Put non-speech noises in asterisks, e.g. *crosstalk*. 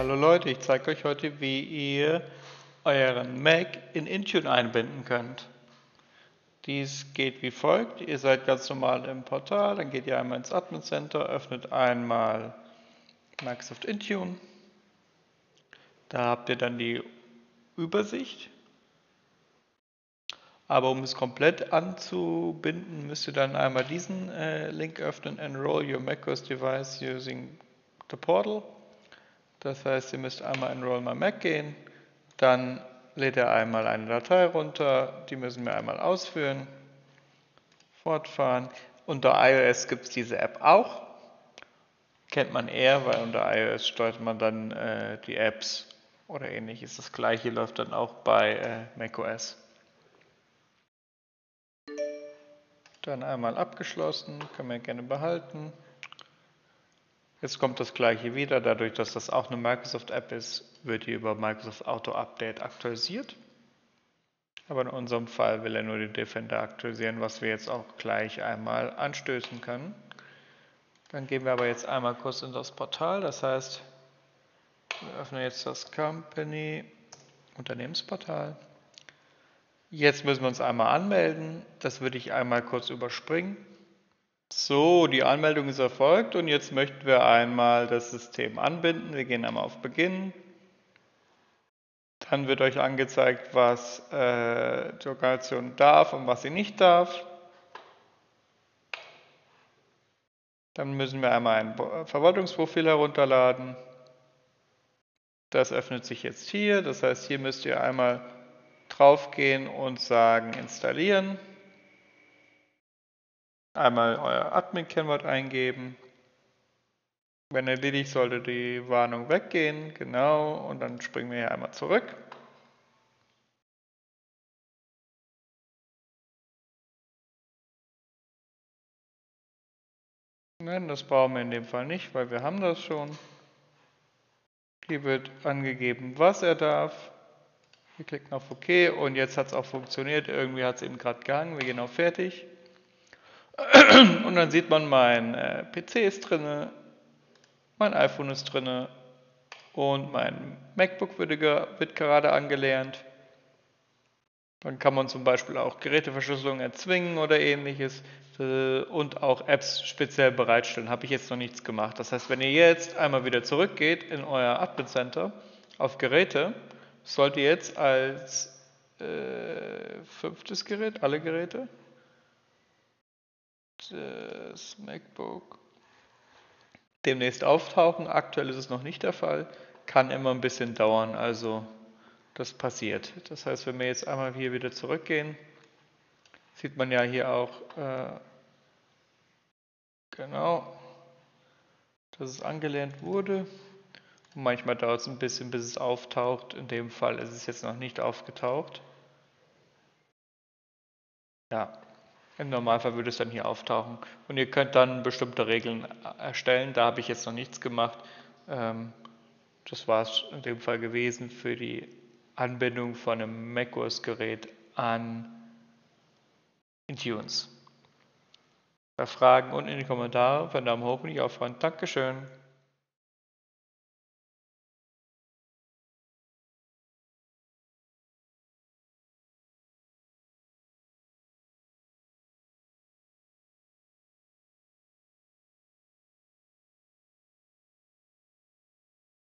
Hallo Leute, ich zeige euch heute, wie ihr euren Mac in Intune einbinden könnt. Dies geht wie folgt. Ihr seid ganz normal im Portal, dann geht ihr einmal ins Admin Center, öffnet einmal Microsoft Intune. Da habt ihr dann die Übersicht. Aber um es komplett anzubinden, müsst ihr dann einmal diesen äh, Link öffnen, Enroll your macOS device using the portal. Das heißt, ihr müsst einmal Enroll my Mac gehen, dann lädt er einmal eine Datei runter, die müssen wir einmal ausführen, fortfahren. Unter iOS gibt es diese App auch, kennt man eher, weil unter iOS steuert man dann äh, die Apps oder ähnliches. Das gleiche läuft dann auch bei äh, macOS. Dann einmal abgeschlossen, können wir gerne behalten. Jetzt kommt das gleiche wieder, dadurch, dass das auch eine Microsoft-App ist, wird die über Microsoft Auto Update aktualisiert. Aber in unserem Fall will er nur die Defender aktualisieren, was wir jetzt auch gleich einmal anstößen können. Dann gehen wir aber jetzt einmal kurz in das Portal, das heißt, wir öffnen jetzt das Company Unternehmensportal. Jetzt müssen wir uns einmal anmelden, das würde ich einmal kurz überspringen. So, die Anmeldung ist erfolgt und jetzt möchten wir einmal das System anbinden. Wir gehen einmal auf Beginn. Dann wird euch angezeigt, was äh, die Organisation darf und was sie nicht darf. Dann müssen wir einmal ein Verwaltungsprofil herunterladen. Das öffnet sich jetzt hier. Das heißt, hier müsst ihr einmal draufgehen und sagen installieren. Einmal euer Admin-Kennwort eingeben. Wenn erledigt, sollte die Warnung weggehen. Genau. Und dann springen wir hier einmal zurück. Nein, das brauchen wir in dem Fall nicht, weil wir haben das schon. Hier wird angegeben, was er darf. Wir klicken auf OK und jetzt hat es auch funktioniert. Irgendwie hat es eben gerade gehangen. Wir gehen auf Fertig. *clears throat* Und dann sieht man, mein äh, PC ist drin, mein iPhone ist drin und mein MacBook wird, gerade angelernt. Dann kann man zum Beispiel auch Geräteverschlüsselung erzwingen oder ähnliches äh, und auch Apps speziell bereitstellen. Habe ich jetzt noch nichts gemacht. Das heißt, wenn ihr jetzt einmal wieder zurückgeht in euer Admin Center auf Geräte, sollt ihr jetzt als äh, fünftes Gerät, alle Geräte, das MacBook demnächst auftauchen. Aktuell ist es noch nicht der Fall. Kann immer ein bisschen dauern, also das passiert. Das heißt, wenn wir jetzt einmal hier wieder zurückgehen, sieht man ja hier auch äh, genau, dass es angelernt wurde. Und manchmal dauert es ein bisschen, bis es auftaucht. In dem Fall ist es jetzt noch nicht aufgetaucht. Ja, im Normalfall würde es dann hier auftauchen. Und ihr könnt dann bestimmte Regeln erstellen. Da habe ich jetzt noch nichts gemacht. Ähm, das war es in dem Fall gewesen für die Anbindung von einem macOS-Gerät an Intunes. Bei Fragen unten in die Kommentare, einen Daumen hoch bin ich auch freund. Dankeschön.